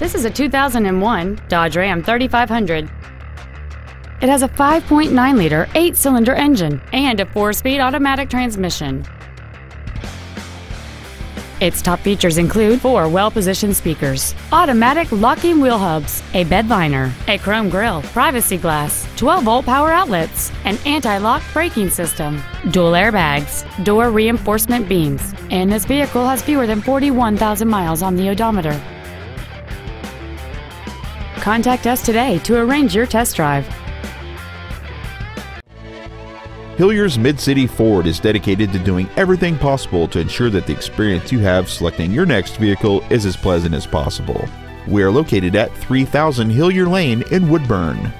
This is a 2001 Dodge Ram 3500. It has a 5.9 liter, 8 cylinder engine and a 4 speed automatic transmission. Its top features include four well-positioned speakers, automatic locking wheel hubs, a bed liner, a chrome grille, privacy glass, 12-volt power outlets, an anti-lock braking system, dual airbags, door reinforcement beams, and this vehicle has fewer than 41,000 miles on the odometer. Contact us today to arrange your test drive. Hillyer's Mid City Ford is dedicated to doing everything possible to ensure that the experience you have selecting your next vehicle is as pleasant as possible. We are located at 3000 Hillier Lane in Woodburn.